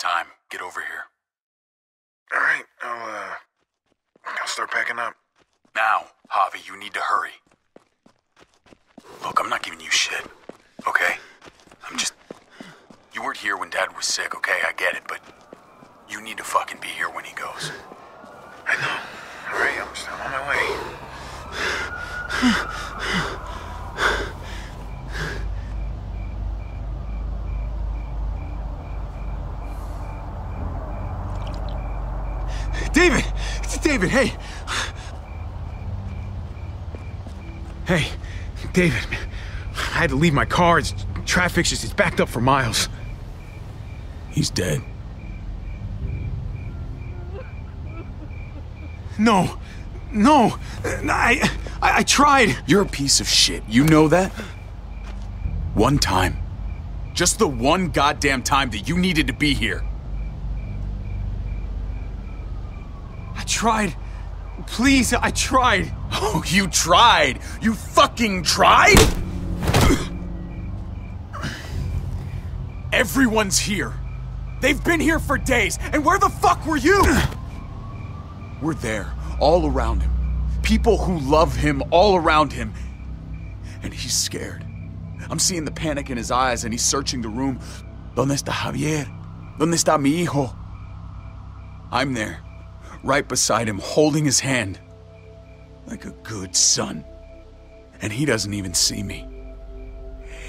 time. Get over here. All right, I'll uh, I'll start packing up. Now, Javi, you need to hurry. Look, I'm not giving you shit, okay? I'm just. You weren't here when Dad was sick, okay? I get it, but you need to fucking be here when he goes. I know. All right, I'm still on my way. David! It's David, hey! Hey, David, I had to leave my car. It's, traffic's just, it's backed up for miles. He's dead. No, no, I, I, I tried. You're a piece of shit. You know that? One time. Just the one goddamn time that you needed to be here. I tried. Please, I tried. Oh, you tried! You fucking tried? Everyone's here. They've been here for days, and where the fuck were you? We're there, all around him. People who love him all around him. And he's scared. I'm seeing the panic in his eyes, and he's searching the room. ¿Dónde está Javier? ¿Dónde está mi hijo? I'm there, right beside him, holding his hand. Like a good son. And he doesn't even see me.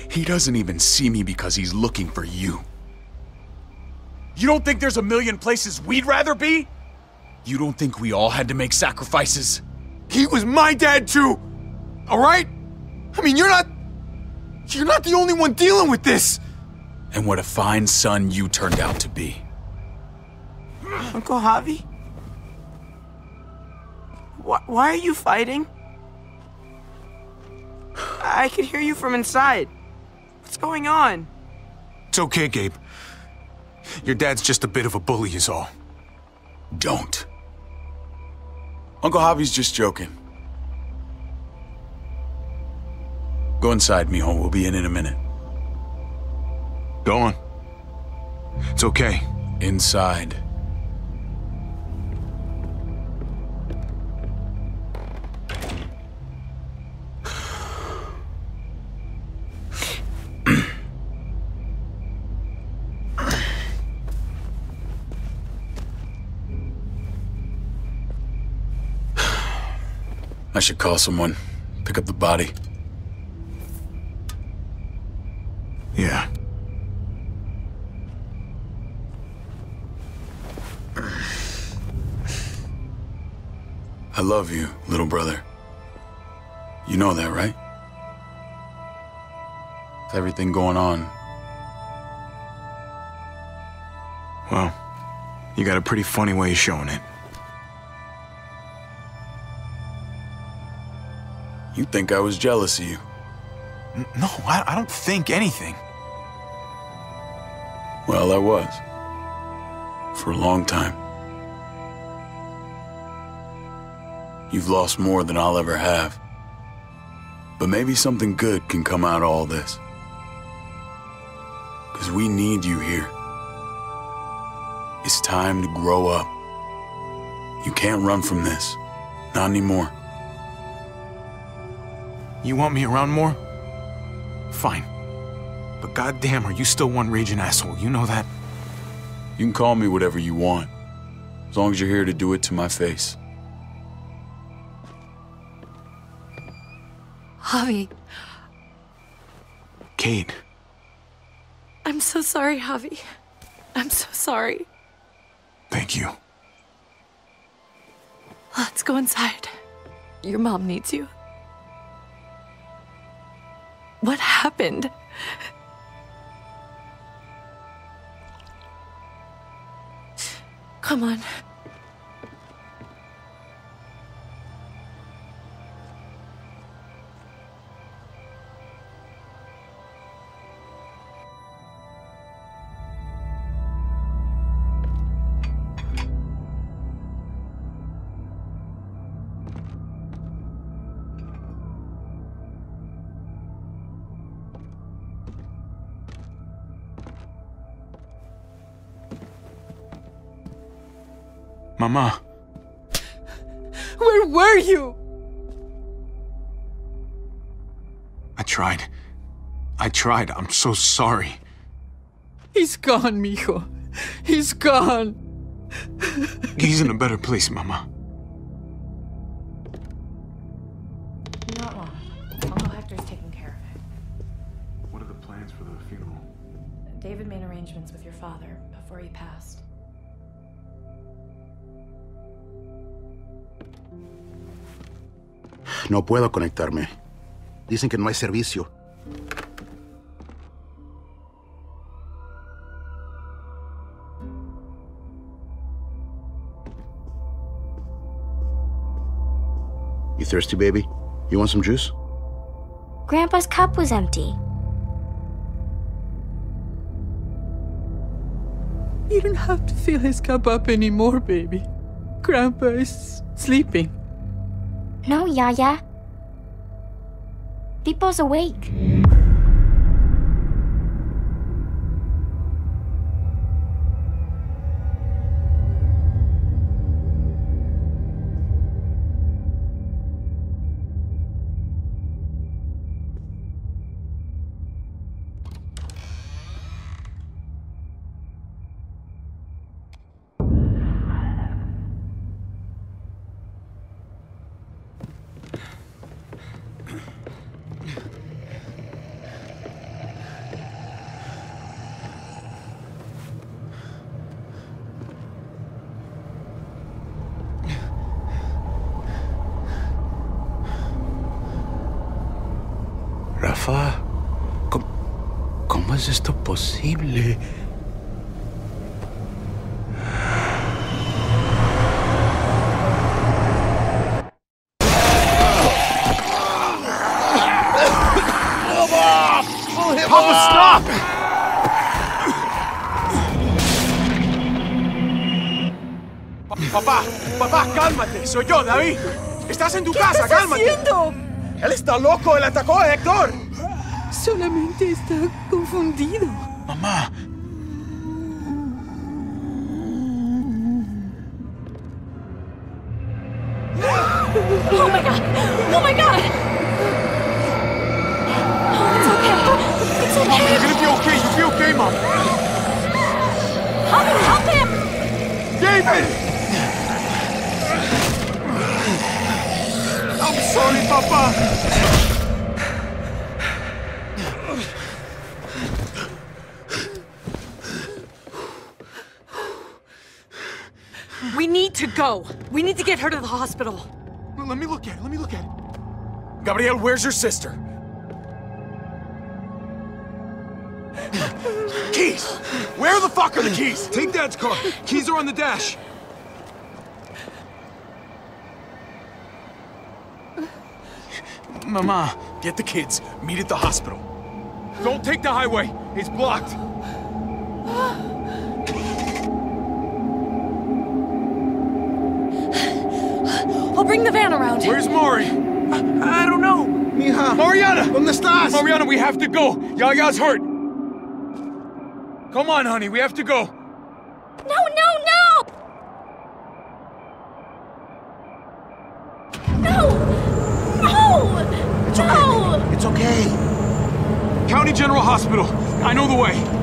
He doesn't even see me because he's looking for you. You don't think there's a million places we'd rather be? You don't think we all had to make sacrifices? He was my dad too. All right? I mean, you're not. You're not the only one dealing with this. And what a fine son you turned out to be. Uncle Javi? Why, why are you fighting? I could hear you from inside. What's going on? It's okay, Gabe. Your dad's just a bit of a bully, is all. Don't. Uncle Javi's just joking. Go inside, mijo. We'll be in in a minute. Go on. It's okay. Inside. I should call someone. Pick up the body. Yeah. I love you, little brother. You know that, right? With everything going on, Well, you got a pretty funny way of showing it. You think I was jealous of you. No, I, I don't think anything. Well, I was. For a long time. You've lost more than I'll ever have. But maybe something good can come out of all this. Because we need you here. It's time to grow up. You can't run from this. Not anymore. You want me around more? Fine. But goddamn, are you still one raging asshole? You know that? You can call me whatever you want. As long as you're here to do it to my face. Javi, Kate, I'm so sorry, Javi. I'm so sorry. thank you. Let's go inside. Your mom needs you. What happened? Come on. Mama. Where were you? I tried. I tried. I'm so sorry. He's gone, mijo. He's gone. He's in a better place, Mama. No puedo conectarme. Dicen que no hay servicio. You thirsty, baby? You want some juice? Grandpa's cup was empty. You don't have to fill his cup up anymore, baby. Grandpa is sleeping. No, Yaya. People's awake. Rafa, ¿cómo, cómo es esto posible? Papá, papá, cálmate. Soy yo, David. Estás en tu casa, estás cálmate. haciendo? Él está loco, él atacó a Héctor. Solamente está confundido. Mamá. Hospital. Let me look at it. Let me look at it. Gabriel, where's your sister? keys! Where the fuck are the keys? Take Dad's car. Keys are on the dash. Mama. Get the kids. Meet at the hospital. Don't take the highway. It's blocked. I'll bring the van around. Where's Mari? I don't know. Mija. Mariana! ¿Dónde estás? Mariana, we have to go. Yaya's hurt. Come on, honey. We have to go. No, no, no! No! No! It's no! okay. It's okay. County General Hospital. I know the way.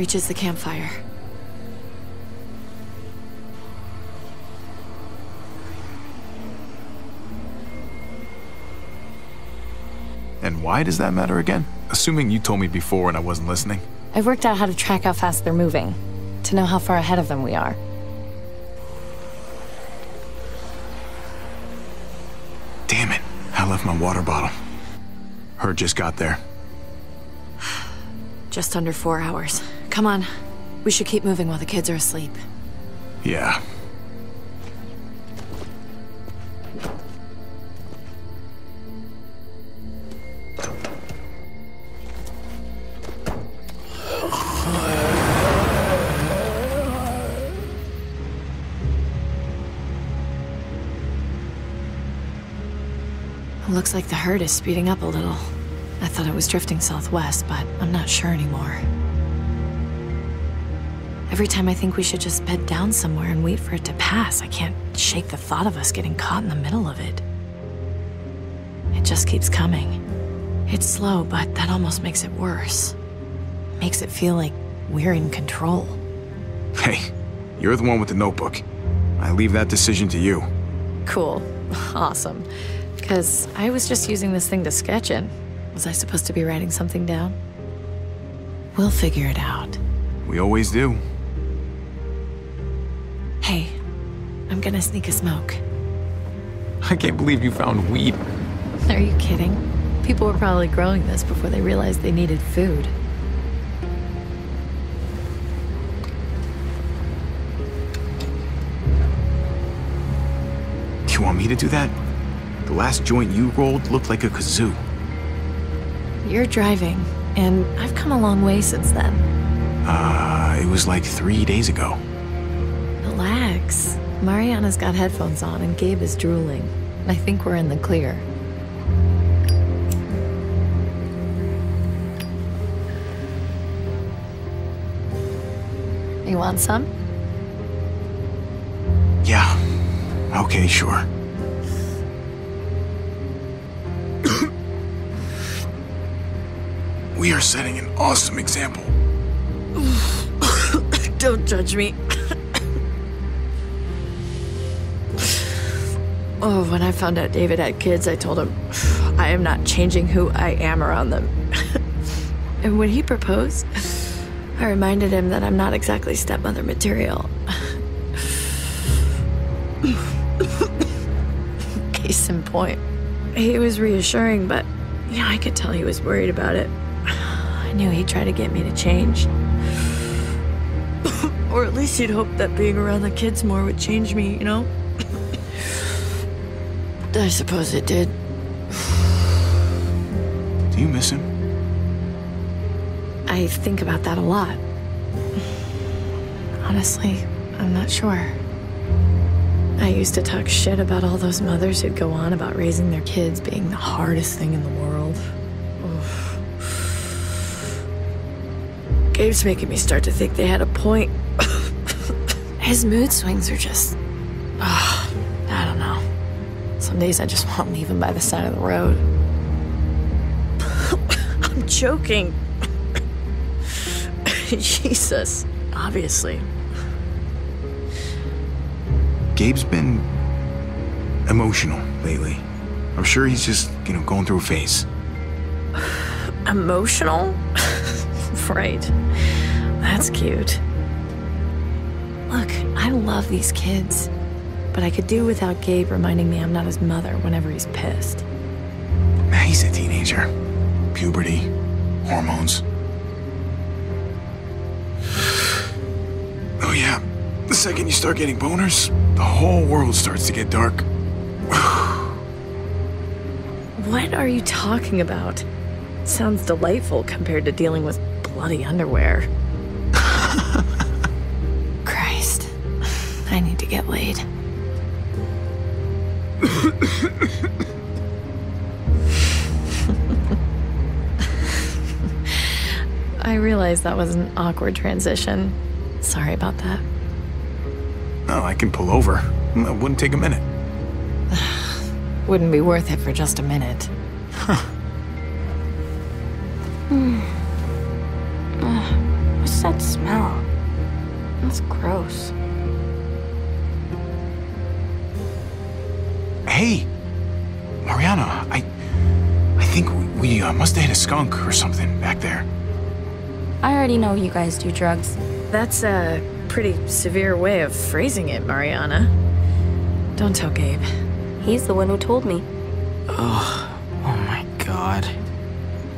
Reaches the campfire. And why does that matter again? Assuming you told me before and I wasn't listening. I've worked out how to track how fast they're moving, to know how far ahead of them we are. Damn it. I left my water bottle. Her just got there. Just under four hours. Come on. We should keep moving while the kids are asleep. Yeah. Looks like the herd is speeding up a little. I thought it was drifting southwest, but I'm not sure anymore. Every time I think we should just bed down somewhere and wait for it to pass, I can't shake the thought of us getting caught in the middle of it. It just keeps coming. It's slow, but that almost makes it worse. Makes it feel like we're in control. Hey, you're the one with the notebook. I leave that decision to you. Cool. Awesome. Because I was just using this thing to sketch in. Was I supposed to be writing something down? We'll figure it out. We always do. Hey, I'm gonna sneak a smoke. I can't believe you found weed. Are you kidding? People were probably growing this before they realized they needed food. Do you want me to do that? The last joint you rolled looked like a kazoo. You're driving, and I've come a long way since then. Uh, it was like three days ago. Relax. Mariana's got headphones on, and Gabe is drooling. I think we're in the clear. You want some? Yeah. Okay, sure. we are setting an awesome example. Don't judge me. Oh, when I found out David had kids, I told him I am not changing who I am around them. and when he proposed, I reminded him that I'm not exactly stepmother material. Case in point. He was reassuring, but yeah, I could tell he was worried about it. I knew he'd try to get me to change. or at least he'd hope that being around the kids more would change me, you know? I suppose it did. Do you miss him? I think about that a lot. Honestly, I'm not sure. I used to talk shit about all those mothers who'd go on about raising their kids being the hardest thing in the world. Oof. Gabe's making me start to think they had a point. His mood swings are just. Days I just want to leave him by the side of the road. I'm joking. Jesus. Obviously. Gabe's been emotional lately. I'm sure he's just, you know, going through a phase. Emotional? right. That's cute. Look, I love these kids, but I could do without Gabe reminding me I'm not his mother whenever he's pissed. He's a teenager. Puberty, hormones. Oh, yeah. The second you start getting boners, the whole world starts to get dark. What are you talking about? Sounds delightful compared to dealing with bloody underwear. Christ. I need to get laid. I realize that was an awkward transition. Sorry about that. No, I can pull over. It wouldn't take a minute. Wouldn't be worth it for just a minute. Know you guys do drugs. That's a pretty severe way of phrasing it, Mariana. Don't tell Gabe. He's the one who told me. Ugh. Oh my god.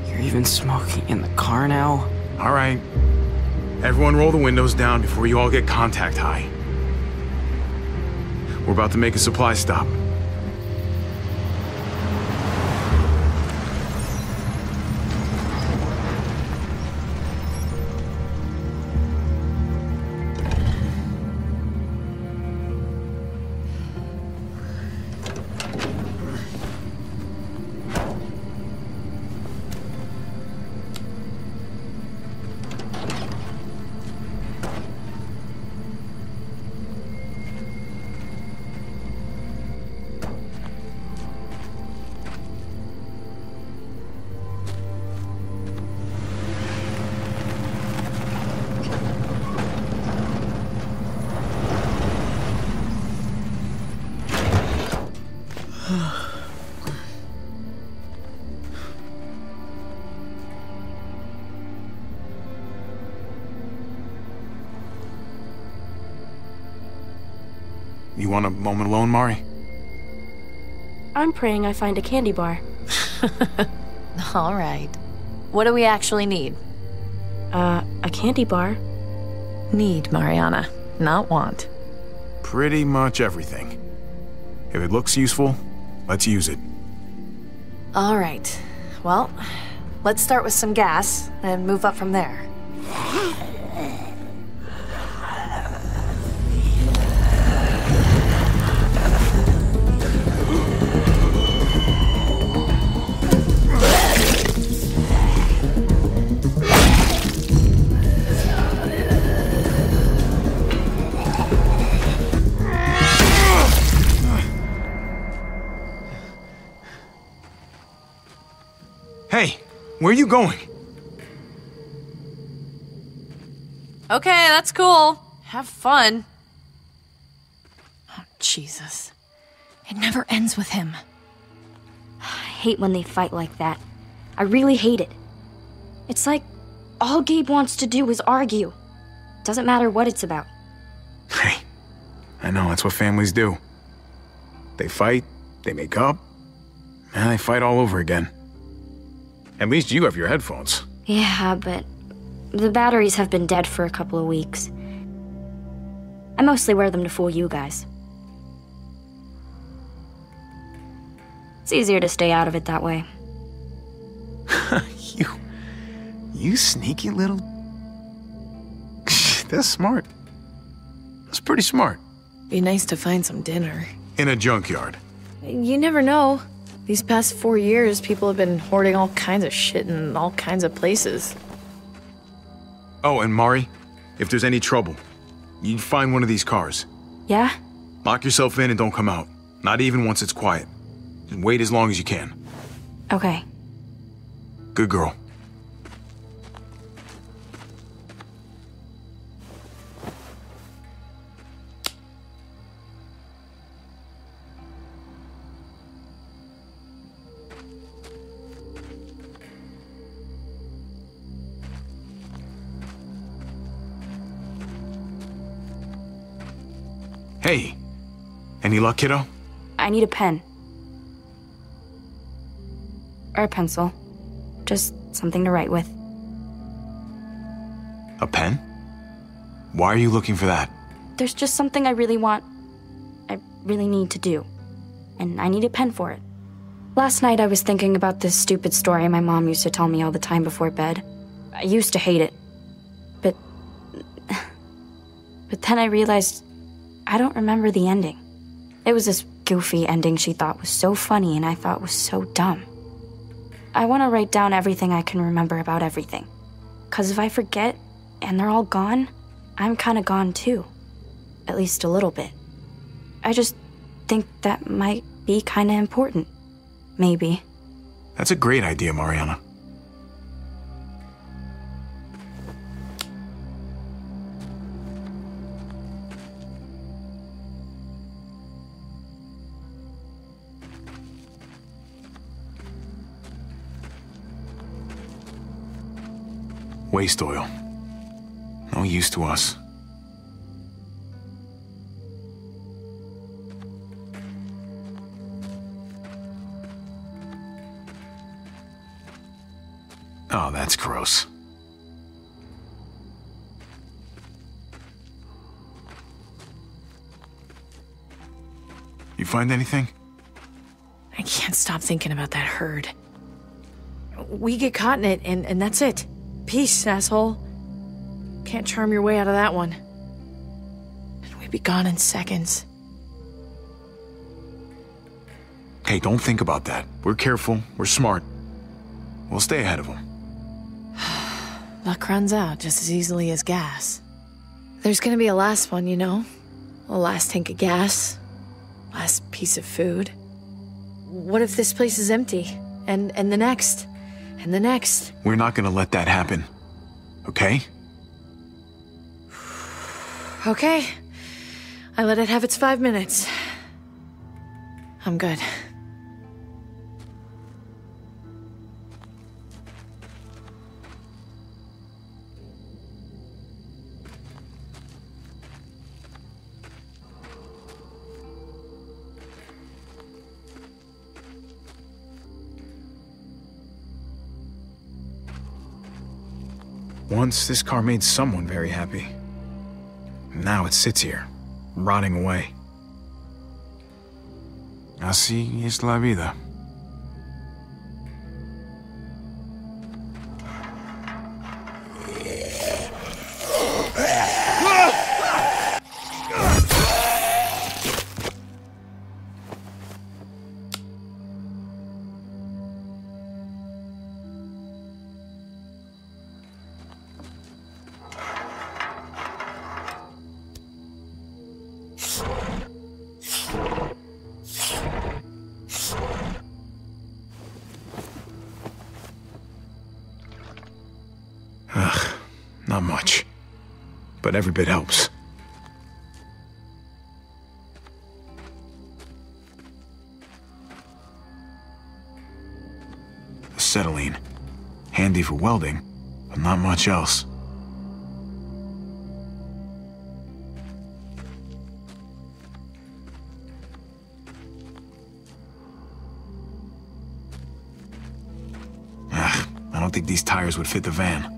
You're even smoking in the car now? All right. Everyone roll the windows down before you all get contact high. We're about to make a supply stop. Want a moment alone, Mari? I'm praying I find a candy bar. All right. What do we actually need? Uh, a candy bar? Need, Mariana, not want. Pretty much everything. If it looks useful, let's use it. All right. Well, let's start with some gas and move up from there. Where are you going? Okay, that's cool. Have fun. Oh, Jesus. It never ends with him. I hate when they fight like that. I really hate it. It's like all Gabe wants to do is argue. Doesn't matter what it's about. Hey, I know, that's what families do. They fight, they make up, and they fight all over again. At least you have your headphones. Yeah, but the batteries have been dead for a couple of weeks. I mostly wear them to fool you guys. It's easier to stay out of it that way. you. You sneaky little. That's smart. That's pretty smart. Be nice to find some dinner. In a junkyard. You never know. These past four years, people have been hoarding all kinds of shit in all kinds of places. Oh, and Mari, if there's any trouble, you find one of these cars. Yeah? Lock yourself in and don't come out. Not even once it's quiet. And wait as long as you can. Okay. Good girl. Any luck, kiddo? I need a pen. Or a pencil. Just something to write with. A pen? Why are you looking for that? There's just something I really want. I really need to do. And I need a pen for it. Last night I was thinking about this stupid story my mom used to tell me all the time before bed. I used to hate it. But. But then I realized I don't remember the ending. It was this goofy ending she thought was so funny and I thought was so dumb. I want to write down everything I can remember about everything. Because if I forget and they're all gone, I'm kind of gone too. At least a little bit. I just think that might be kind of important. Maybe. That's a great idea, Mariana. Waste oil. No use to us. Oh, that's gross. You find anything? I can't stop thinking about that herd. We get caught in it, and, and that's it. Peace, asshole. Can't charm your way out of that one. And we'd be gone in seconds. Hey, don't think about that. We're careful, we're smart. We'll stay ahead of them. Luck runs out just as easily as gas. There's gonna be a last one, you know? A last tank of gas. Last piece of food. What if this place is empty? And and the next? And the next? We're not gonna let that happen. Okay? Okay. I let it have its five minutes. I'm good. Once, this car made someone very happy. Now it sits here, rotting away. Así es la vida. Much else. Ugh, I don't think these tires would fit the van.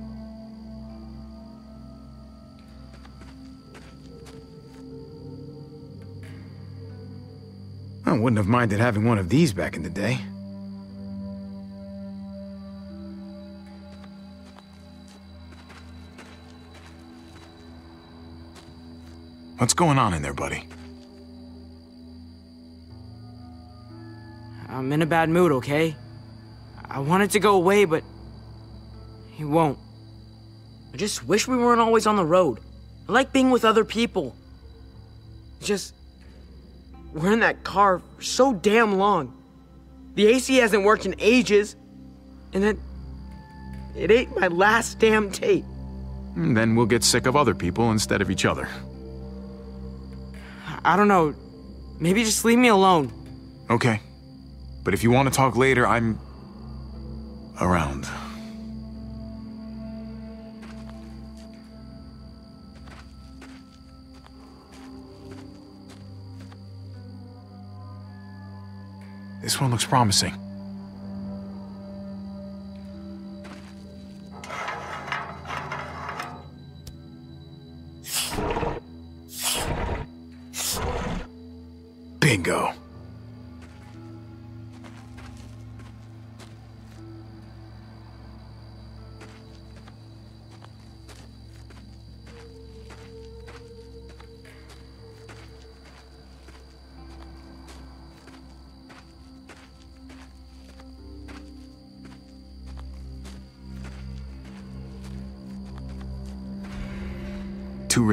I wouldn't have minded having one of these back in the day. What's going on in there, buddy? I'm in a bad mood, okay? I want it to go away, but it won't. I just wish we weren't always on the road. I like being with other people. It's just we're in that car for so damn long. The AC hasn't worked in ages, and then it ate my last damn tape. And then we'll get sick of other people instead of each other. I don't know. Maybe just leave me alone. Okay. But if you want to talk later, I'm around. This one looks promising.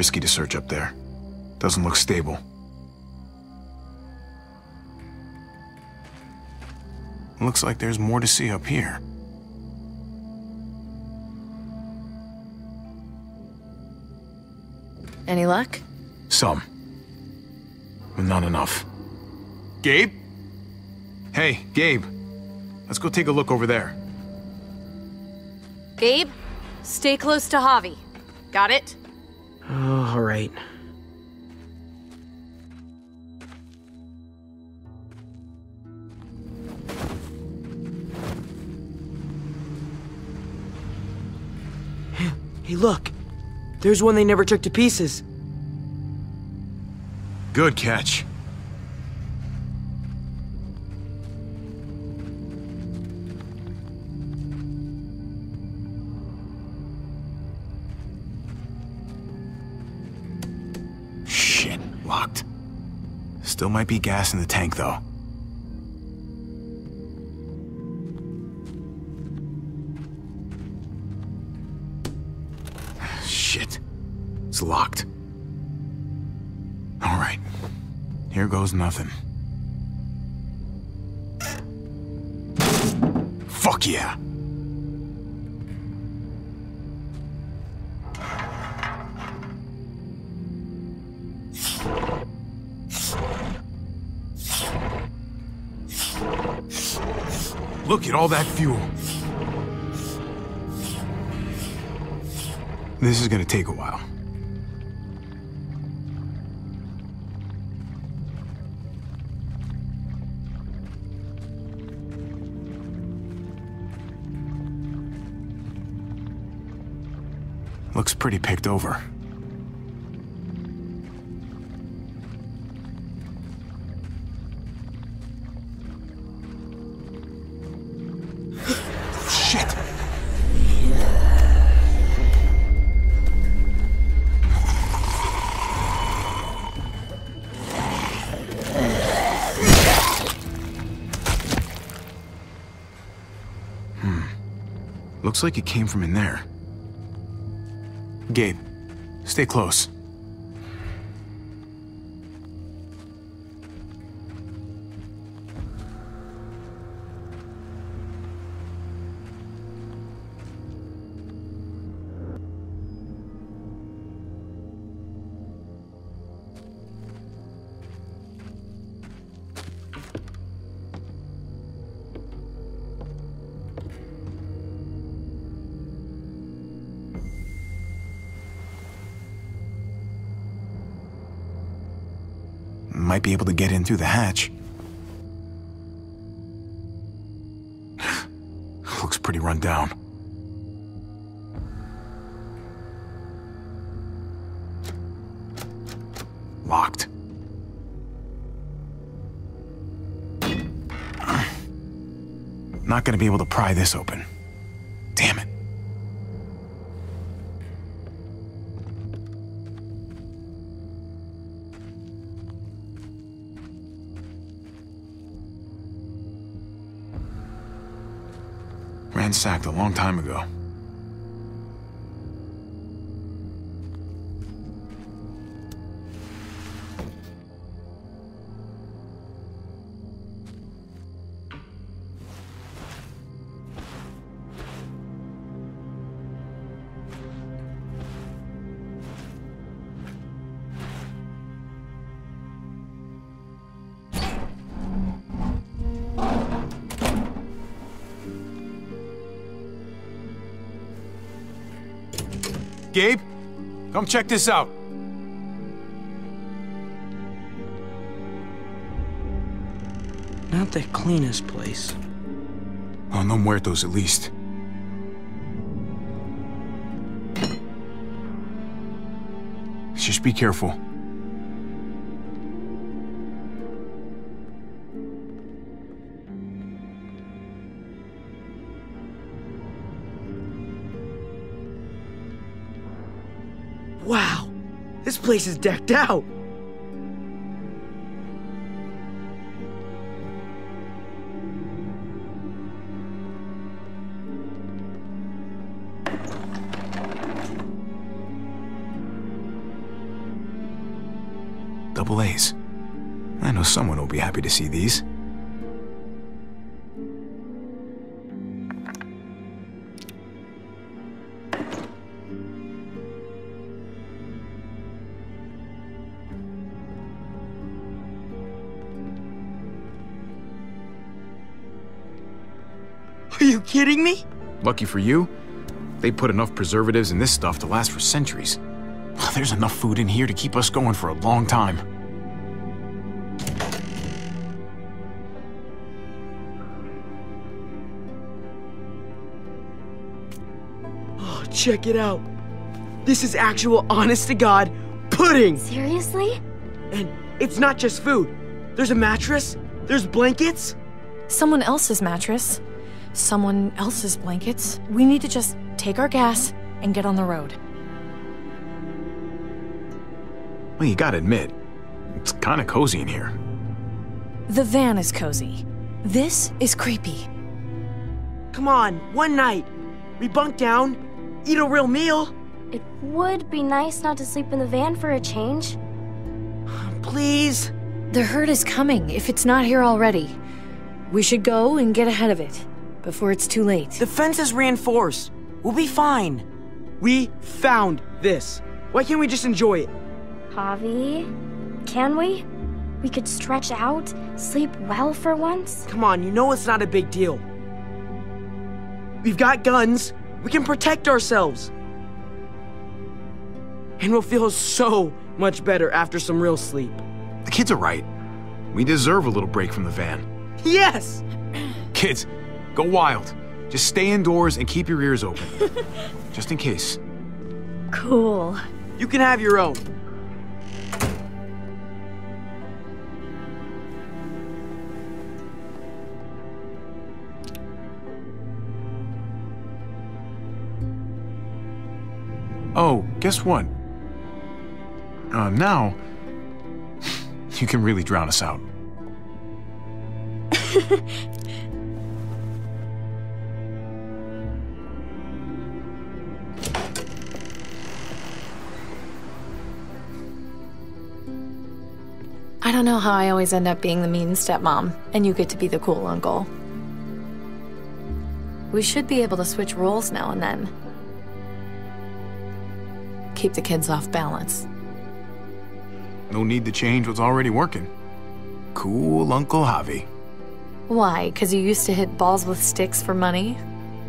Risky to search up there. Doesn't look stable. Looks like there's more to see up here. Any luck? Some. But not enough. Gabe? Hey, Gabe. Let's go take a look over there. Gabe, stay close to Javi. Got it? Oh, all right. Hey, look! There's one they never took to pieces. Good catch. Still might be gas in the tank, though. Shit. It's locked. All right. Here goes nothing. Fuck yeah! Look at all that fuel. This is gonna take a while. Looks pretty picked over. Looks like it came from in there. Gabe, stay close. Might be able to get in through the hatch. Looks pretty run down. Locked. Not gonna be able to pry this open. Ransacked a long time ago. Come check this out. Not the cleanest place. Oh, no muertos at least. Just be careful. Place is decked out. Double A's. I know someone will be happy to see these. Lucky for you, they put enough preservatives in this stuff to last for centuries. There's enough food in here to keep us going for a long time. Oh, check it out. This is actual honest to God pudding! Seriously? And it's not just food. There's a mattress, there's blankets. Someone else's mattress, someone else's blankets. We need to just take our gas and get on the road. Well, you gotta admit, it's kinda cozy in here. The van is cozy. This is creepy. Come on, one night. We bunk down, eat a real meal. It would be nice not to sleep in the van for a change. Please. The herd is coming, if it's not here already. We should go and get ahead of it before it's too late. The fence is reinforced. We'll be fine. We found this. Why can't we just enjoy it? Javi, can we? We could stretch out, sleep well for once. Come on, you know it's not a big deal. We've got guns. We can protect ourselves. And we'll feel so much better after some real sleep. The kids are right. We deserve a little break from the van. Yes! Kids, go wild. Just stay indoors and keep your ears open. Just in case. Cool. You can have your own. Oh, guess what? Uh, now, you can really drown us out. don't know how I always end up being the mean stepmom, and you get to be the cool uncle. We should be able to switch roles now and then. Keep the kids off balance. No need to change what's already working. Cool Uncle Javi. Why? Because you used to hit balls with sticks for money?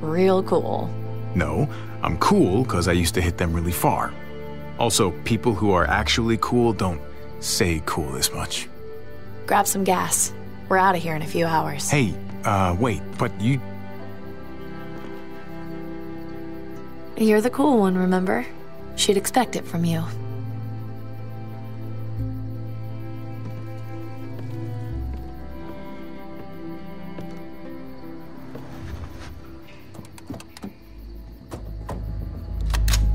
Real cool. No, I'm cool because I used to hit them really far. Also, people who are actually cool don't say cool as much. Grab some gas. We're out of here in a few hours. Hey, uh, wait, but you. You're the cool one, remember? She'd expect it from you.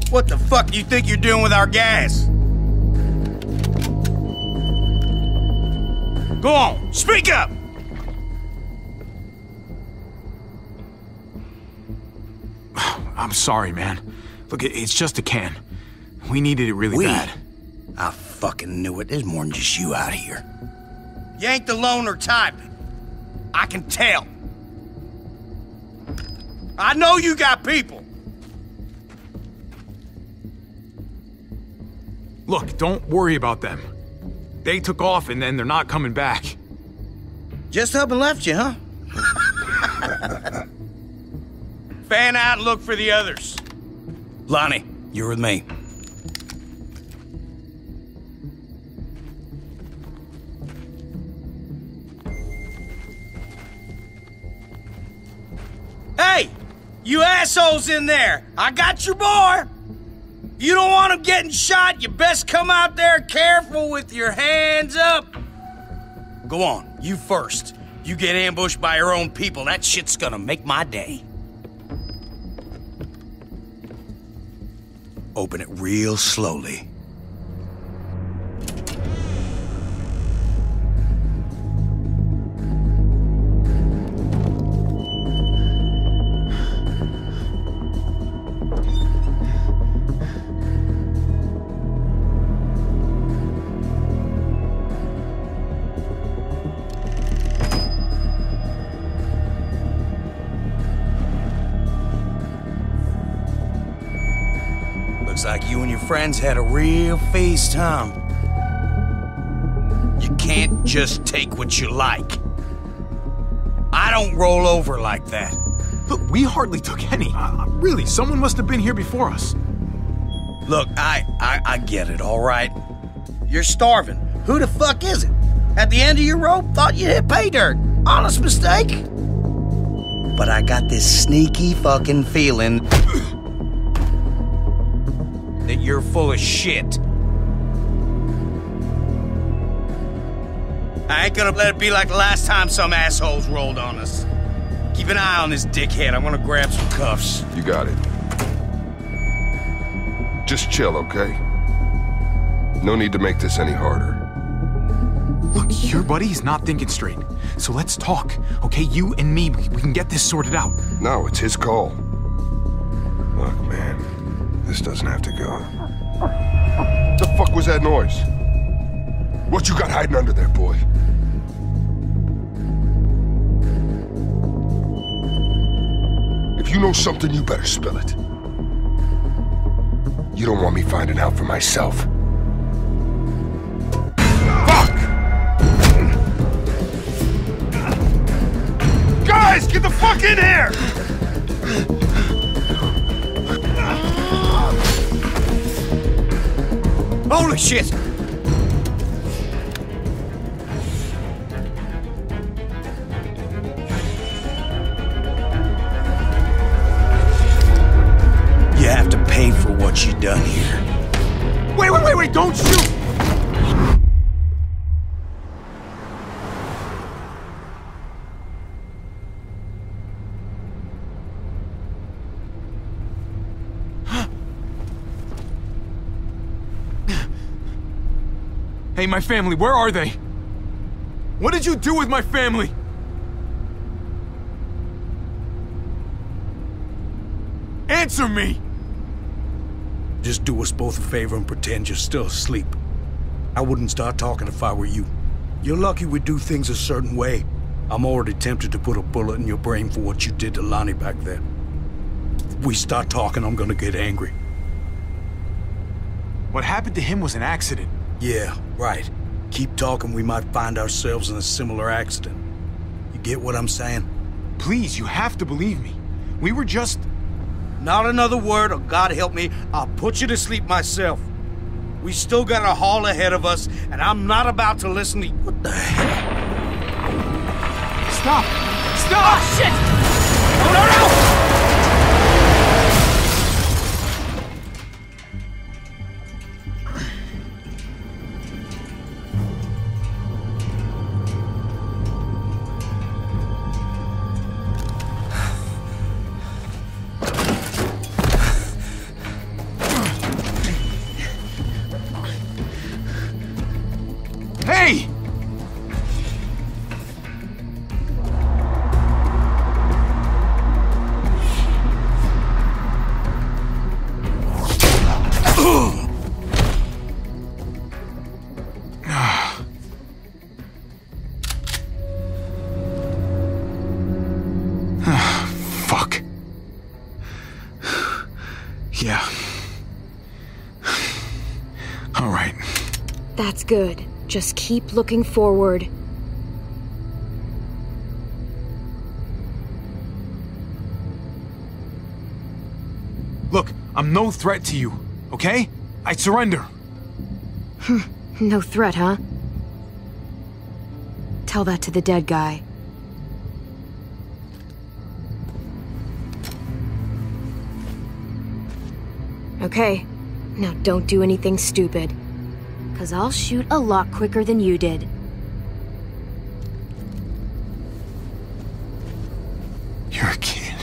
What the fuck do you think you're doing with our gas? Go on, speak up! I'm sorry, man. Look, it's just a can. We needed it really We? bad. I fucking knew it. There's more than just you out here. You ain't the loner type. I can tell. I know you got people. Look, don't worry about them. They took off and then they're not coming back. Just up and left you, huh? Fan out and look for the others. Lonnie, you're with me. Hey, you assholes in there! I got your boy! You don't want them getting shot, you best come out there careful with your hands up. Go on, you first. You get ambushed by your own people, that shit's gonna make my day. Open it real slowly. Friends had a real feast, huh? You can't just take what you like. I don't roll over like that. Look, we hardly took any. Uh, really, someone must have been here before us. Look, I, I I get it, all right. You're starving. Who the fuck is it? At the end of your rope, thought you hit pay dirt. Honest mistake. But I got this sneaky fucking feeling you're full of shit. I ain't gonna let it be like the last time some assholes rolled on us. Keep an eye on this dickhead. I'm gonna grab some cuffs. You got it. Just chill, okay? No need to make this any harder. Look, your buddy's not thinking straight. So let's talk, okay? You and me, we we can get this sorted out. No, it's his call. Look, man, this doesn't have to go. The fuck was that noise? What you got hiding under there, boy? If you know something, you better spill it. You don't want me finding out for myself. Fuck! Guys, get the fuck in here! Holy shit! You have to pay for what you done here. Wait, wait, wait, wait, don't shoot! My family, where are they? What did you do with my family? Answer me! Just do us both a favor and pretend you're still asleep. I wouldn't start talking if I were you. You're lucky we do things a certain way. I'm already tempted to put a bullet in your brain for what you did to Lonnie back then. If we start talking, I'm gonna get angry. What happened to him was an accident. Yeah, right. Keep talking, we might find ourselves in a similar accident. You get what I'm saying? Please, you have to believe me. We were just... Not another word, or God help me, I'll put you to sleep myself. We still got a haul ahead of us, and I'm not about to listen to... you. What the hell? Stop! Stop! Oh, shit! Oh, no, no, no! That's good. Just keep looking forward. Look, I'm no threat to you, okay? I surrender. No threat, huh? Tell that to the dead guy. Okay, now don't do anything stupid. Cause I'll shoot a lot quicker than you did. You're a kid.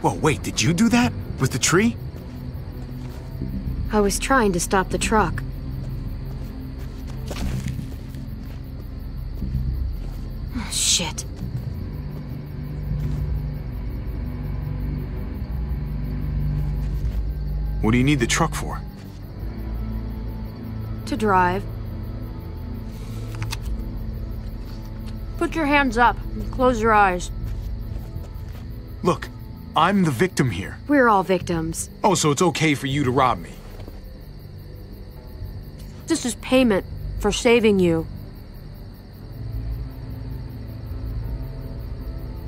Whoa, wait, did you do that? With the tree? I was trying to stop the truck. What do you need the truck for? To drive. Put your hands up and close your eyes. Look, I'm the victim here. We're all victims. Oh, so it's okay for you to rob me. This is payment for saving you.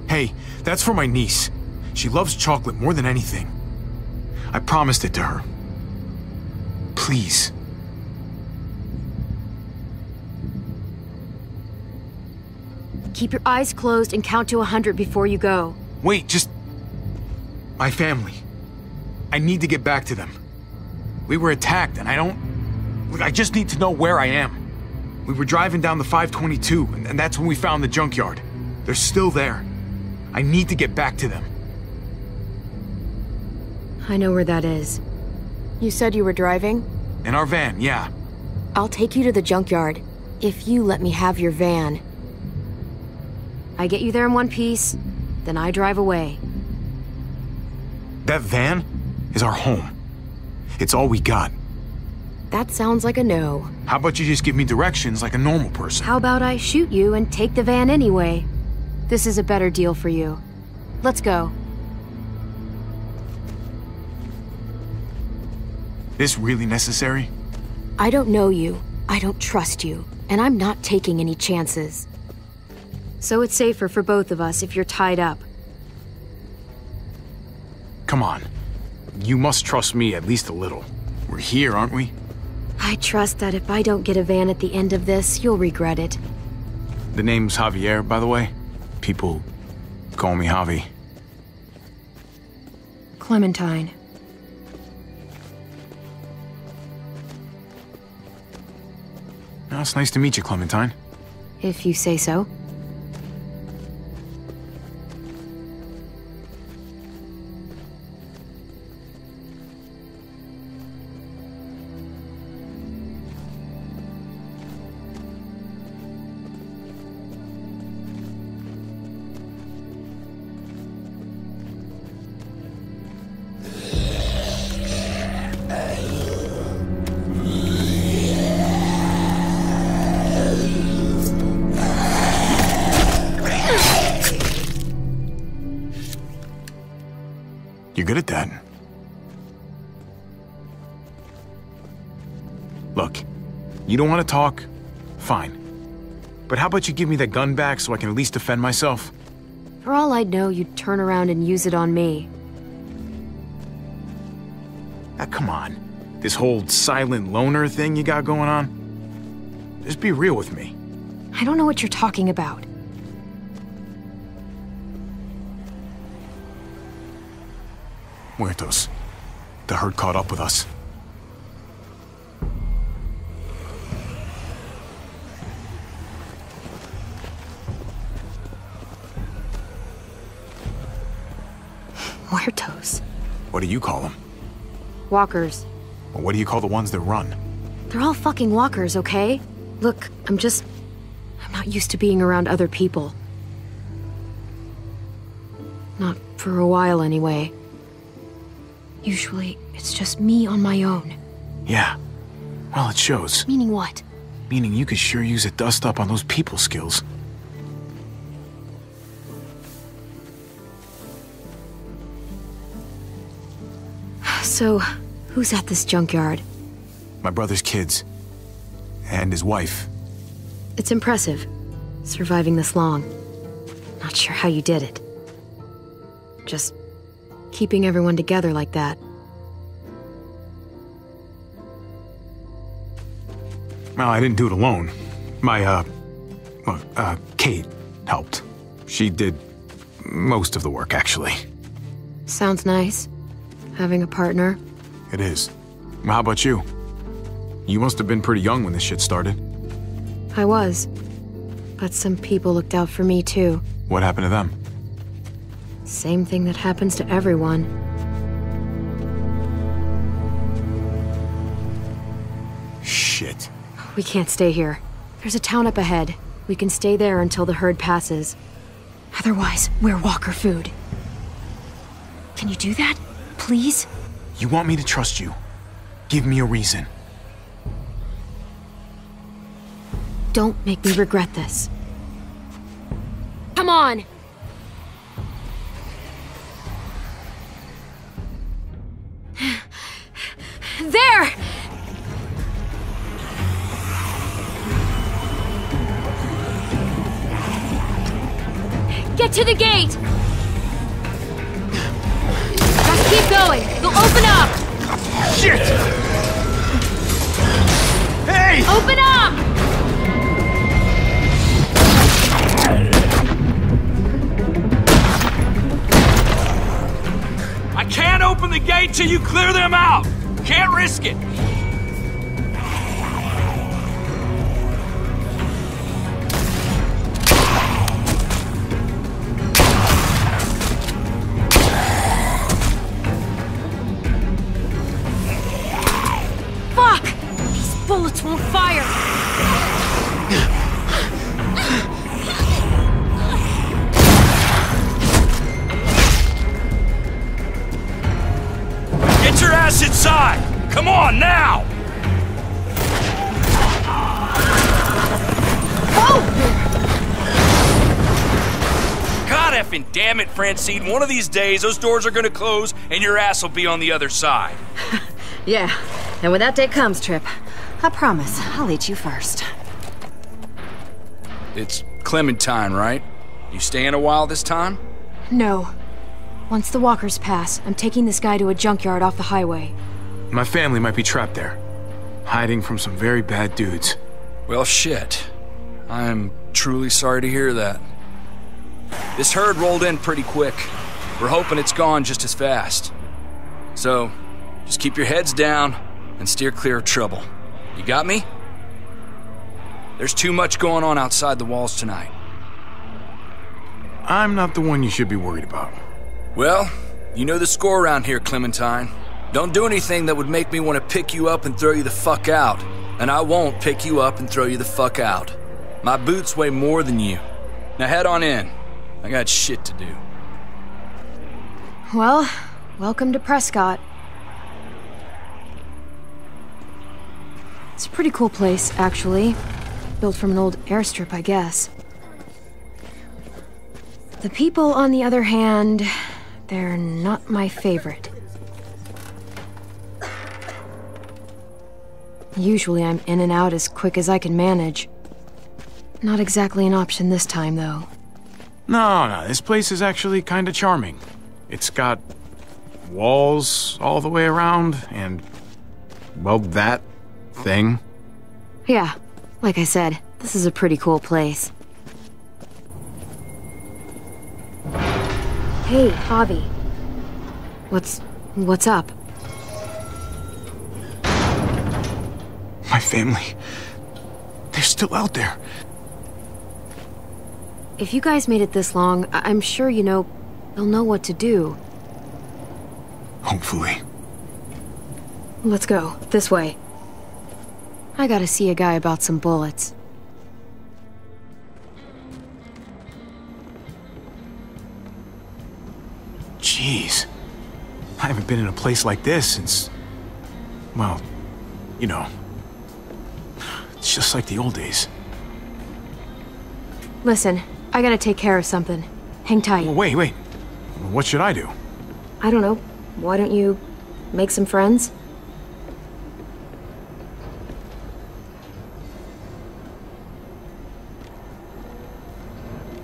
Hey, that's for my niece. She loves chocolate more than anything. I promised it to her. Please. Keep your eyes closed and count to a hundred before you go. Wait, just. My family. I need to get back to them. We were attacked, and I don't. Look, I just need to know where I am. We were driving down the 522, and, and that's when we found the junkyard. They're still there. I need to get back to them. I know where that is. You said you were driving? In our van, yeah. I'll take you to the junkyard, if you let me have your van. I get you there in one piece, then I drive away. That van is our home. It's all we got. That sounds like a no. How about you just give me directions like a normal person? How about I shoot you and take the van anyway? This is a better deal for you. Let's go. This really necessary? I don't know you, I don't trust you, and I'm not taking any chances. So it's safer for both of us if you're tied up. Come on. You must trust me at least a little. We're here, aren't we? I trust that if I don't get a van at the end of this, you'll regret it. The name's Javier, by the way. People call me Javi. Clementine. Oh, it's nice to meet you, Clementine. If you say so. You don't want to talk? Fine. But how about you give me that gun back so I can at least defend myself? For all I'd know, you'd turn around and use it on me. Ah, come on. This whole silent loner thing you got going on? Just be real with me. I don't know what you're talking about. Muertos. The herd caught up with us. Muertos. What do you call them? Walkers. Or what do you call the ones that run? They're all fucking walkers, okay? Look, I'm just. I'm not used to being around other people. Not for a while, anyway. Usually, it's just me on my own. Yeah. Well, it shows. Meaning what? Meaning you could sure use a dust up on those people skills. So, who's at this junkyard? My brother's kids. And his wife. It's impressive, surviving this long. Not sure how you did it. Just keeping everyone together like that. Well, I didn't do it alone. My, uh, well, uh, Kate helped. She did most of the work, actually. Sounds nice. Having a partner. It is. How about you? You must have been pretty young when this shit started. I was. But some people looked out for me too. What happened to them? Same thing that happens to everyone. Shit. We can't stay here. There's a town up ahead. We can stay there until the herd passes. Otherwise, we're walker food. Can you do that? Please? You want me to trust you? Give me a reason. Don't make me regret this. Come on! There! Get to the gate! Going. They'll open up! Shit! Hey! Open up! I can't open the gate till you clear them out. Can't risk it. Francine. One of these days, those doors are gonna close and your ass will be on the other side. Yeah, and when that day comes, Trip, I promise I'll eat you first. It's Clementine, right? You staying a while this time? No. Once the walkers pass, I'm taking this guy to a junkyard off the highway. My family might be trapped there, hiding from some very bad dudes. Well, shit. I'm truly sorry to hear that. This herd rolled in pretty quick. We're hoping it's gone just as fast. So, just keep your heads down and steer clear of trouble. You got me? There's too much going on outside the walls tonight. I'm not the one you should be worried about. Well, you know the score around here, Clementine. Don't do anything that would make me want to pick you up and throw you the fuck out. And I won't pick you up and throw you the fuck out. My boots weigh more than you. Now head on in. I got shit to do. Well, welcome to Prescott. It's a pretty cool place, actually. Built from an old airstrip, I guess. The people, on the other hand, they're not my favorite. Usually I'm in and out as quick as I can manage. Not exactly an option this time, though. No, no, this place is actually kind of charming. It's got walls all the way around, and, well, that thing. Yeah, like I said, this is a pretty cool place. Hey, Javi. What's... what's up? My family. They're still out there. If you guys made it this long, I- I'm sure you know... they'll know what to do. Hopefully. Let's go. This way. I gotta see a guy about some bullets. Jeez. I haven't been in a place like this since. Well, you know. It's just like the old days. Listen, I gotta take care of something. Hang tight. Well, wait, wait. What should I do? I don't know. Why don't you make some friends?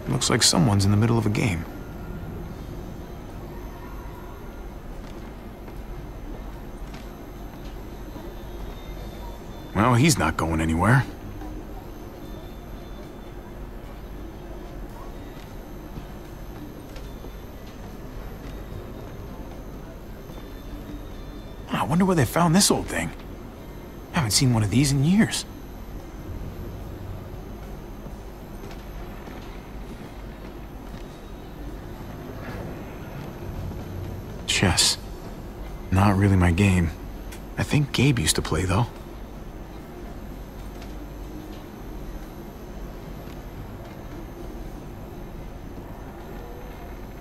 Looks like someone's in the middle of a game. Well, he's not going anywhere. I wonder where they found this old thing. Haven't seen one of these in years. Chess. Not really my game. I think Gabe used to play, though.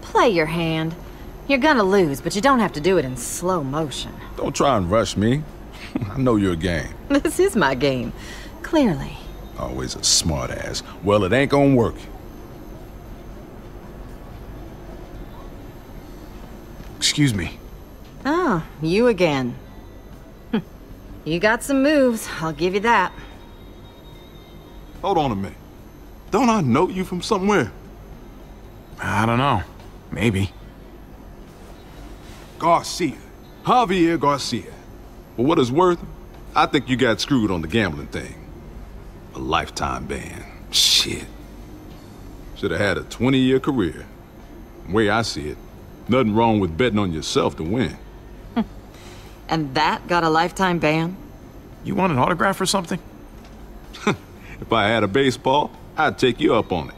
Play your hand. You're gonna lose, but you don't have to do it in slow motion. Don't try and rush me. I know your game. This is my game. Clearly. Always a smart ass. Well, it ain't gonna work. Excuse me. Oh, you again. Hm. you got some moves, I'll give you that. Hold on a minute. Don't I know you from somewhere? I don't know. Maybe. Garcia. Javier Garcia. For what it's worth, I think you got screwed on the gambling thing. A lifetime ban. Shit. Should have had a 20 year career. The way I see it, nothing wrong with betting on yourself to win. And that got a lifetime ban? You want an autograph or something? If I had a baseball, I'd take you up on it.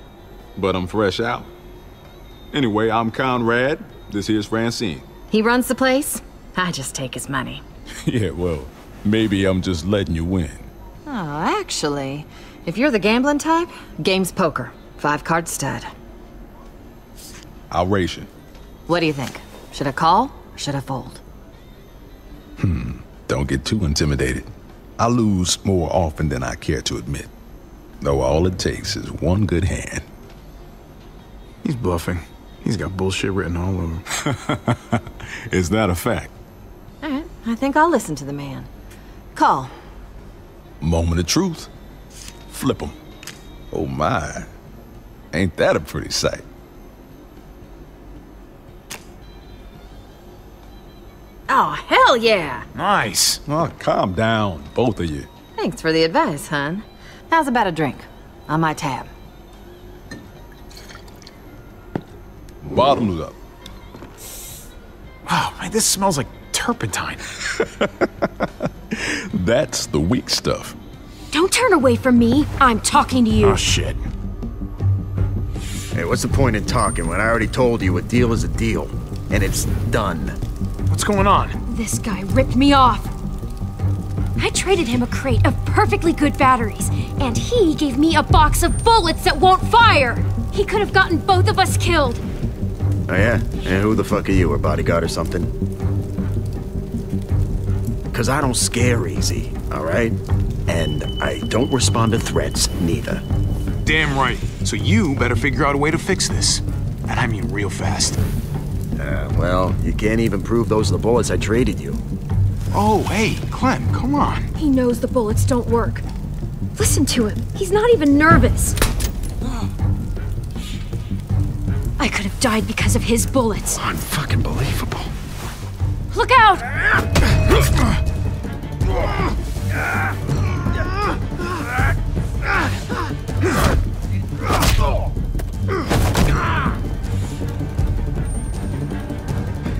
But I'm fresh out. Anyway, I'm Conrad. This here's Francine. He runs the place. I just take his money. yeah, well, maybe I'm just letting you win. Oh, actually, if you're the gambling type, game's poker. Five card stud. I'll race you. What do you think? Should I call or should I fold? Hmm, don't get too intimidated. I lose more often than I care to admit. Though all it takes is one good hand. He's bluffing. He's got bullshit written all over. Him. Is that a fact? All right, I think I'll listen to the man. Call. Moment of truth. Flip him. Oh my. Ain't that a pretty sight? Oh, hell yeah! Nice. Oh, calm down, both of you. Thanks for the advice, hon. How's about a drink? On my tab. Bottoms up. Wow, man, this smells like turpentine. That's the weak stuff. Don't turn away from me. I'm talking to you. Oh, shit. Hey, what's the point in talking when I already told you a deal is a deal? And it's done. What's going on? This guy ripped me off. I traded him a crate of perfectly good batteries, and he gave me a box of bullets that won't fire. He could have gotten both of us killed. Oh yeah? And who the fuck are you, a bodyguard or something? Cause I don't scare easy, alright? And I don't respond to threats, neither. Damn right. So you better figure out a way to fix this. And I mean real fast. Uh, well, you can't even prove those are the bullets I traded you. Oh, hey, Clem, come on. He knows the bullets don't work. Listen to him. He's not even nervous. I could have died because of his bullets. Unfucking believable. Look out!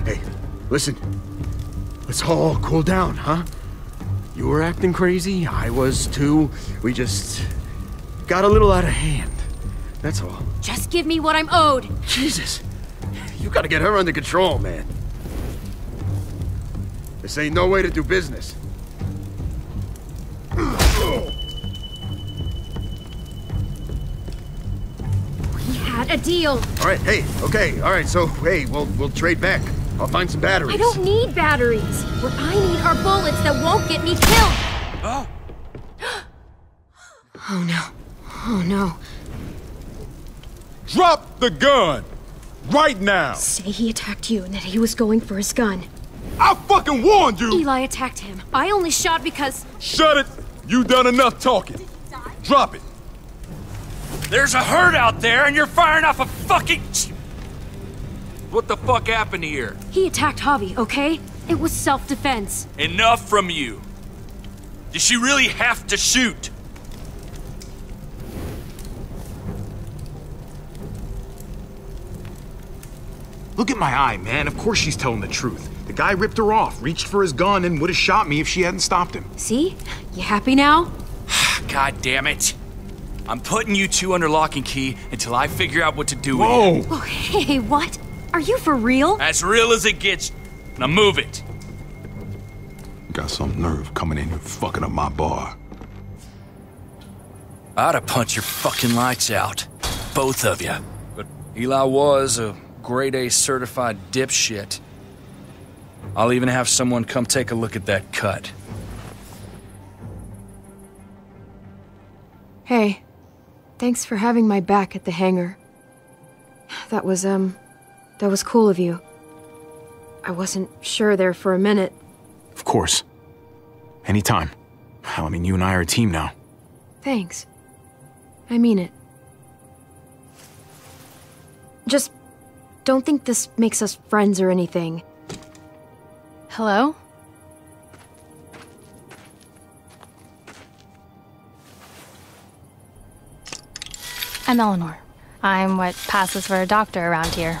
Hey, listen. Let's all cool down, huh? You were acting crazy, I was too. We just got a little out of hand. That's all. Just give me what I'm owed. Jesus. You gotta get her under control, man. This ain't no way to do business. We had a deal. All right, hey, okay, all right, so, hey, we'll, we'll trade back. I'll find some batteries. I don't need batteries. What I need are bullets that won't get me killed. Oh. Oh no. Oh no. Drop the gun! Right now! Say he attacked you and that he was going for his gun. I fucking warned you! Eli attacked him. I only shot because. Shut it! You done enough talking. Drop it. There's a herd out there and you're firing off a fucking. What the fuck happened here? He attacked Javi, okay? It was self defense. Enough from you. Does she really have to shoot? Look at my eye, man. Of course she's telling the truth. The guy ripped her off, reached for his gun, and would have shot me if she hadn't stopped him. See? You happy now? God damn it. I'm putting you two under lock and key until I figure out what to do Whoa. with you. Oh, hey, what? Are you for real? As real as it gets. Now move it. Got some nerve coming in here fucking up my bar. I'd have punched your fucking lights out. Both of you. But Eli was a grade A certified dipshit. I'll even have someone come take a look at that cut. Hey, thanks for having my back at the hangar. That was, um, that was cool of you. I wasn't sure there for a minute. Of course. Anytime. I mean, you and I are a team now. Thanks. I mean it. Just don't think this makes us friends or anything. Hello? I'm Eleanor. I'm what passes for a doctor around here.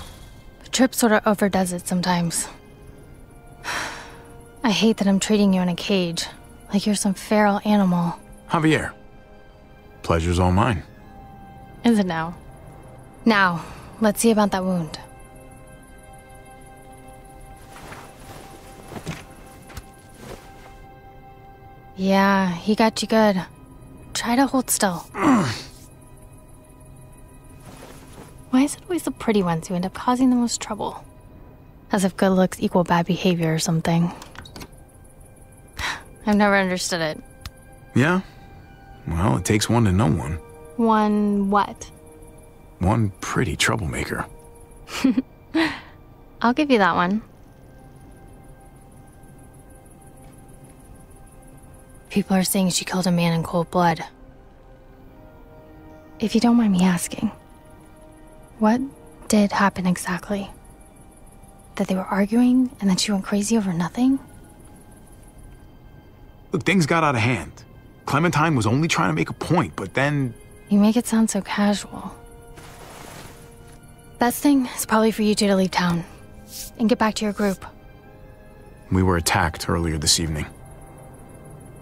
The trip sort of overdoes it sometimes. I hate that I'm treating you in a cage, like you're some feral animal. Javier. Pleasure's all mine. Is it now? Now, let's see about that wound. Yeah, he got you good. Try to hold still. Why is it always the pretty ones who end up causing the most trouble? As if good looks equal bad behavior or something. I've never understood it. Yeah? Well, it takes one to know one. One what? One pretty troublemaker. I'll give you that one. People are saying she killed a man in cold blood. If you don't mind me asking, what did happen exactly? That they were arguing and then she went crazy over nothing? Look, things got out of hand. Clementine was only trying to make a point, but then. You make it sound so casual. Best thing is probably for you two to leave town and get back to your group. We were attacked earlier this evening.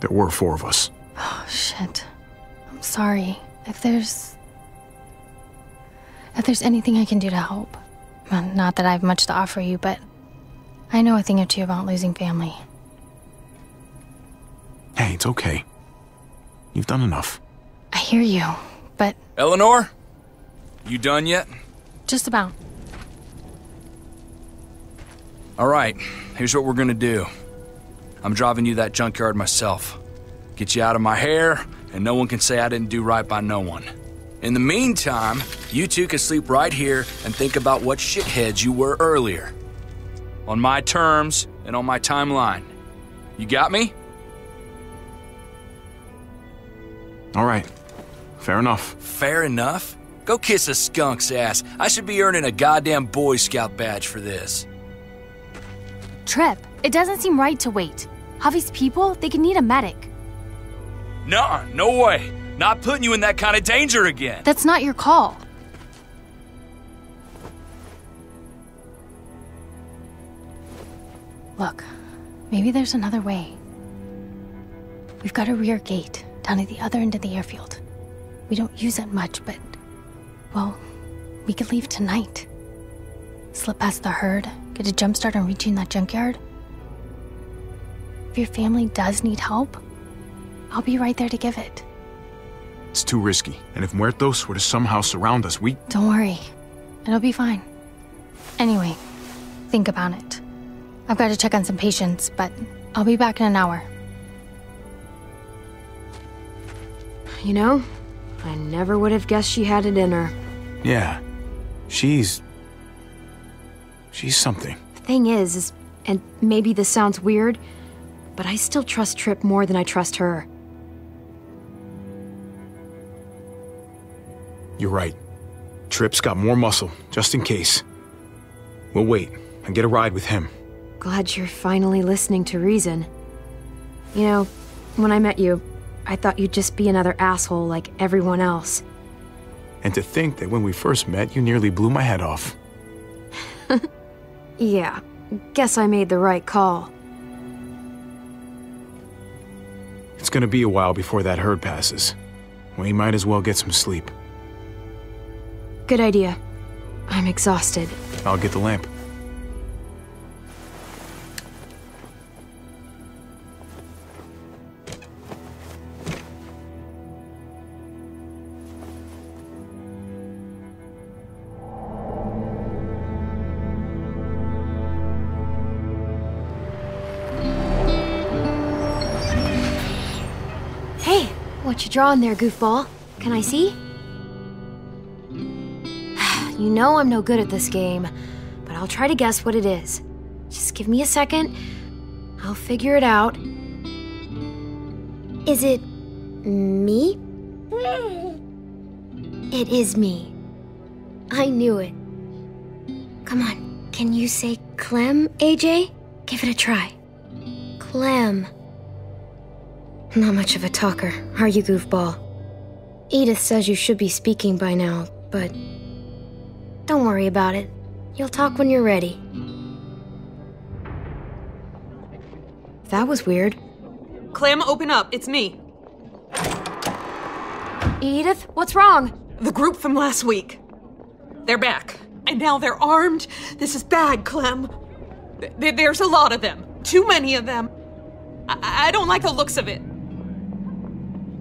There were four of us. Oh, shit. I'm sorry. If there's. If there's anything I can do to help. Well, not that I have much to offer you, but I know a thing or two about losing family. Hey, it's okay. You've done enough. I hear you, but Eleanor? You done yet? just about. All right, here's what we're gonna do. I'm driving you that junkyard myself. Get you out of my hair, and no one can say I didn't do right by no one. In the meantime, you two can sleep right here and think about what shitheads you were earlier. On my terms and on my timeline. You got me? All right. Fair enough. Fair enough. Go kiss a skunk's ass. I should be earning a goddamn Boy Scout badge for this. Trip, it doesn't seem right to wait. Javi's people, they can need a medic. Nah, no way. Not putting you in that kind of danger again. That's not your call. Look, maybe there's another way. We've got a rear gate down at the other end of the airfield. We don't use it much, but. Well, we could leave tonight. Slip past the herd, get a jump start on reaching that junkyard. If your family does need help, I'll be right there to give it. It's too risky. And if Muertos were to somehow surround us, we. Don't worry, it'll be fine. Anyway, think about it. I've got to check on some patients, but I'll be back in an hour. You know, I never would have guessed she had it in her. Yeah. She's. She's something. The thing is, is, and maybe this sounds weird, but I still trust Trip more than I trust her. You're right. Trip's got more muscle, just in case. We'll wait and get a ride with him. Glad you're finally listening to reason. You know, when I met you, I thought you'd just be another asshole like everyone else. And to think that when we first met, you nearly blew my head off. Yeah, guess I made the right call. It's gonna be a while before that herd passes. We might as well get some sleep. Good idea. I'm exhausted. I'll get the lamp. You drawing there, goofball? Can I see? you know I'm no good at this game, but I'll try to guess what it is. Just give me a second. I'll figure it out. Is it me? It is me. I knew it. Come on, can you say Clem, AJ? Give it a try. Clem. Not much of a talker, are you, goofball? Edith says you should be speaking by now, but don't worry about it. You'll talk when you're ready. That was weird. Clem, open up. It's me. Edith, what's wrong? The group from last week. They're back. And now they're armed. This is bad, Clem. Th- there's a lot of them. Too many of them. I, I don't like the looks of it.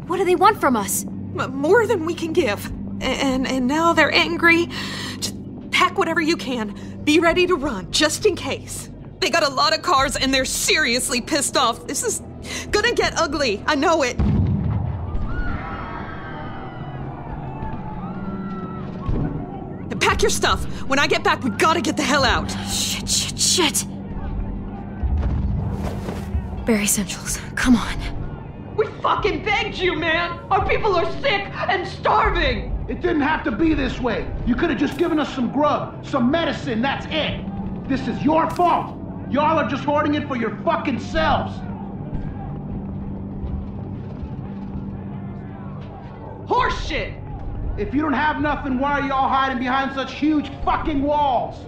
What do they want from us? M- more than we can give. And and now they're angry. Just pack whatever you can. Be ready to run, just in case. They got a lot of cars and they're seriously pissed off. This is gonna get ugly. I know it. Pack your stuff. When I get back, we gotta get the hell out. Shit, shit, shit. Bare Centrals, come on. We fucking begged you, man. Our people are sick and starving. It didn't have to be this way. You could have just given us some grub, some medicine, that's it. This is your fault. Y'all are just hoarding it for your fucking selves. Horseshit! If you don't have nothing, why are y'all hiding behind such huge fucking walls?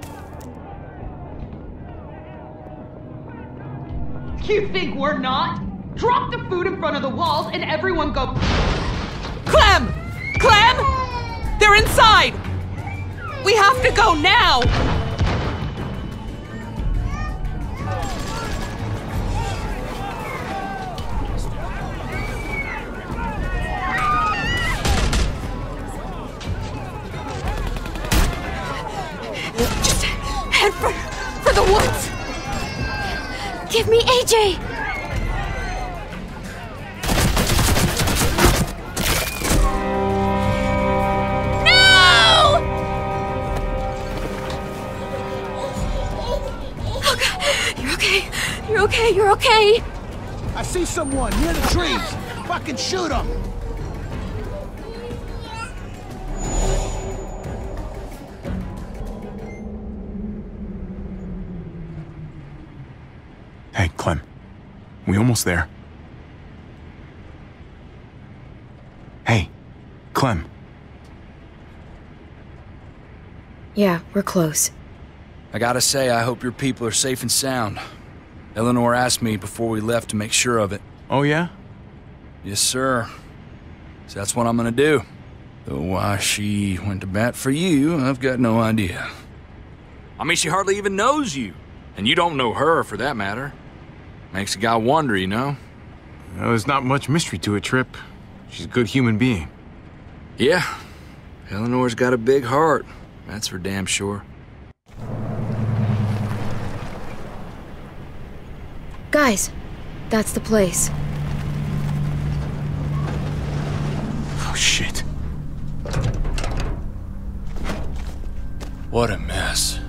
You think we're not? Drop the food in front of the walls and everyone go. Clem! Clem! They're inside! We have to go now! Just head for, for the woods! Give me AJ! Someone near the trees. Fucking shoot him. Hey, Clem. We almost there. Hey, Clem. Yeah, we're close. I gotta say, I hope your people are safe and sound. Eleanor asked me before we left to make sure of it. Oh, yeah? Yes, sir. So that's what I'm gonna do. Though why she went to bat for you, I've got no idea. I mean, she hardly even knows you. And you don't know her, for that matter. Makes a guy wonder, you know? Well, there's not much mystery to it, Trip. She's a good human being. Yeah. Eleanor's got a big heart. That's for damn sure. Guys, that's the place. Oh, shit. What a mess.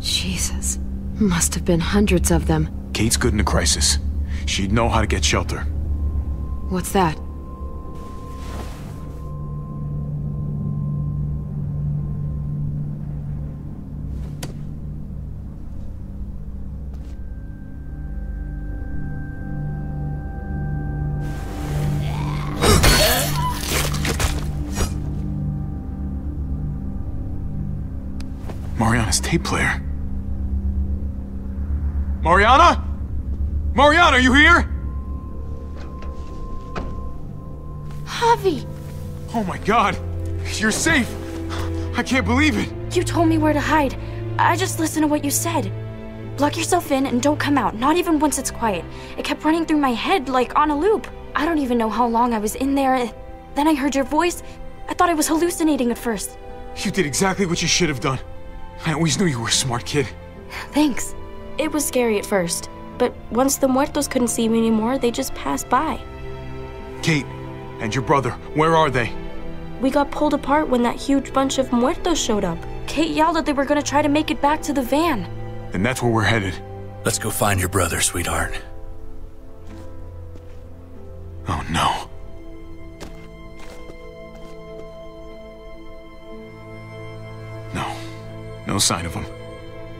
Jesus. Must have been hundreds of them. Kate's good in a crisis. She'd know how to get shelter. What's that? Tape player. Mariana? Mariana, are you here? Javi, Oh my god. You're safe. I can't believe it. You told me where to hide. I just listened to what you said. Lock yourself in and don't come out, not even once it's quiet. It kept running through my head like on a loop. I don't even know how long I was in there. Then I heard your voice. I thought I was hallucinating at first. You did exactly what you should have done. I always knew you were a smart kid. Thanks. It was scary at first, but once the muertos couldn't see me anymore, they just passed by. Kate and your brother, where are they? We got pulled apart when that huge bunch of muertos showed up. Kate yelled that they were gonna try to make it back to the van. And that's where we're headed. Let's go find your brother, sweetheart. Oh no. No. No sign of them.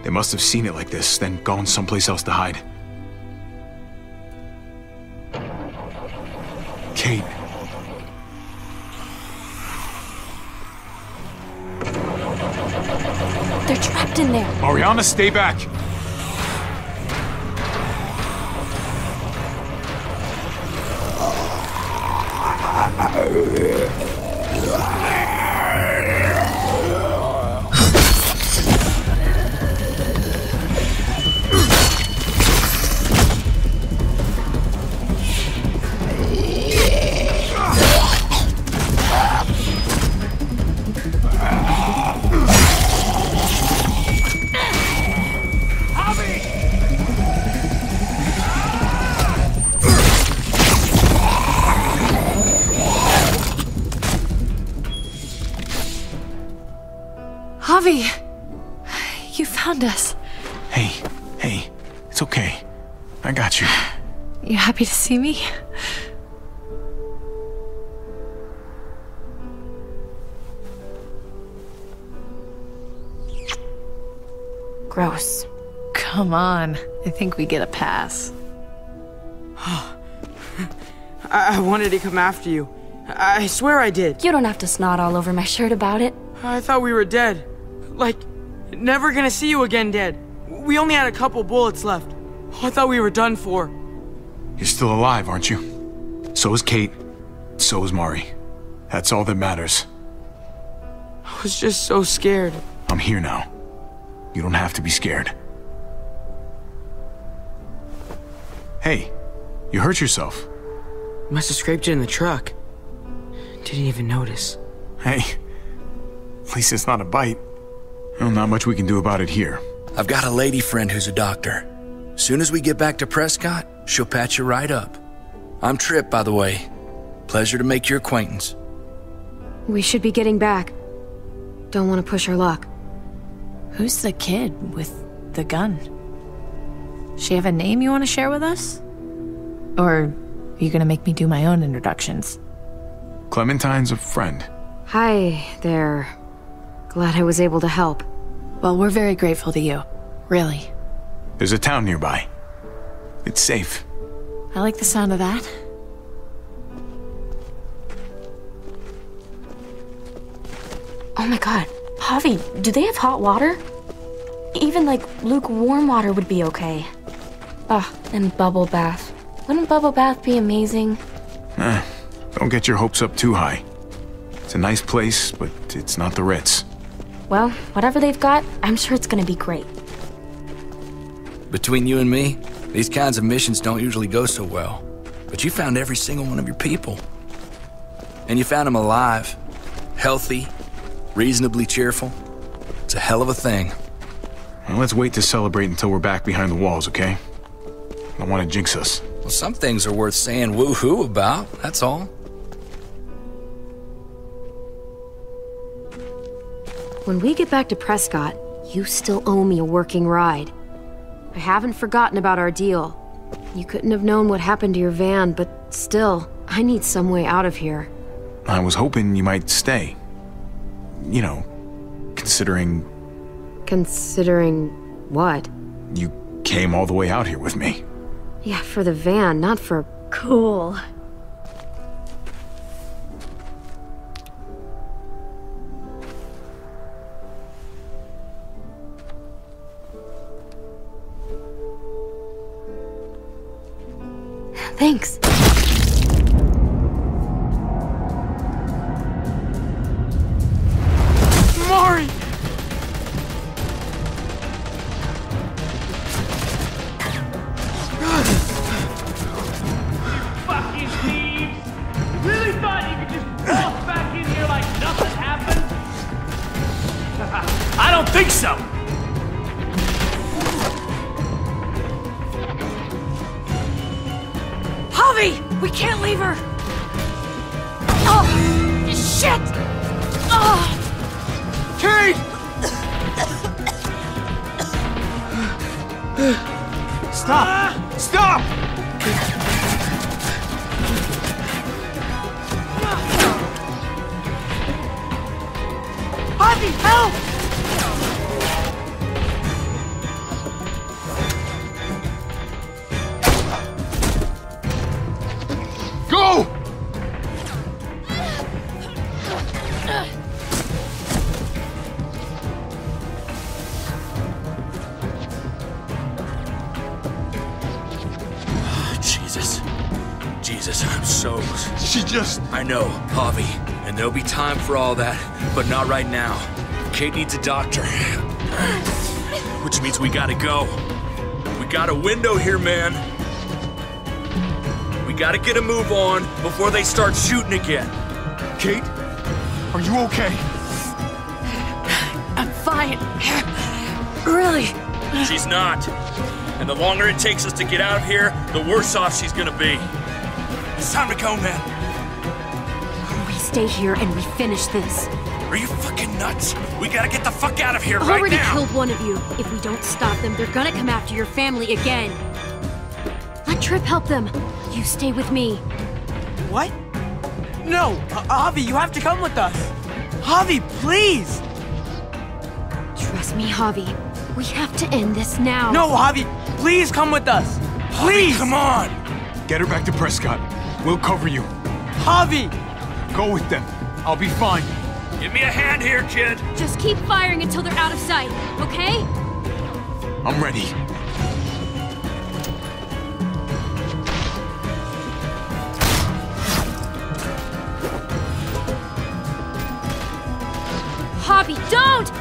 They must have seen it like this, then gone someplace else to hide. Kate. They're trapped in there. Mariana, stay back. Think we get a pass. I, I wanted to come after you. I swear I did. You don't have to snot all over my shirt about it. I thought we were dead. Like, never gonna see you again dead. We only had a couple bullets left. I thought we were done for. You're still alive, aren't you? So is Kate. So is Mari. That's all that matters. I was just so scared. I'm here now. You don't have to be scared. Hey, you hurt yourself. Must have scraped it in the truck. Didn't even notice. Hey, at least it's not a bite. Well, not much we can do about it here. I've got a lady friend who's a doctor. Soon as we get back to Prescott, she'll patch you right up. I'm Trip, by the way. Pleasure to make your acquaintance. We should be getting back. Don't want to push our luck. Who's the kid with the gun? She have a name you want to share with us? Or are you gonna make me do my own introductions? Clementine's a friend. Hi there. Glad I was able to help. Well, we're very grateful to you. Really. There's a town nearby. It's safe. I like the sound of that. Oh my god. Javi, do they have hot water? Even like lukewarm water would be okay. Ah, and bubble bath. Wouldn't bubble bath be amazing? Eh, don't get your hopes up too high. It's a nice place, but it's not the Ritz. Well, whatever they've got, I'm sure it's gonna be great. Between you and me, these kinds of missions don't usually go so well. But you found every single one of your people. And you found them alive, healthy, reasonably cheerful. It's a hell of a thing. Well, let's wait to celebrate until we're back behind the walls, okay? I don't want to jinx us. Well, some things are worth saying woo-hoo about, that's all. When we get back to Prescott, you still owe me a working ride. I haven't forgotten about our deal. You couldn't have known what happened to your van, but still, I need some way out of here. I was hoping you might stay. You know, considering Considering what? you came all the way out here with me. Yeah, for the van, not for. Cool. Thanks. For all that, but not right now. Kate needs a doctor. Which means we gotta go. We got a window here, man. We gotta get a move on before they start shooting again. Kate, are you okay? I'm fine. Really? She's not. And the longer it takes us to get out of here, the worse off she's gonna be. It's time to go, man. We stay here and we finish this. Are you fucking nuts? We gotta get the fuck out of here I right already now. killed one of you. If we don't stop them, they're gonna come after your family again. Let Trip help them. You stay with me. What? No, uh, Javi, you have to come with us. Javi, please. Trust me, Javi. We have to end this now. No, Javi, please come with us. Please. come on. Get her back to Prescott. We'll cover you. Javi. Go with them. I'll be fine. Give me a hand here, kid. Just keep firing until they're out of sight, okay? I'm ready. Javi, don't!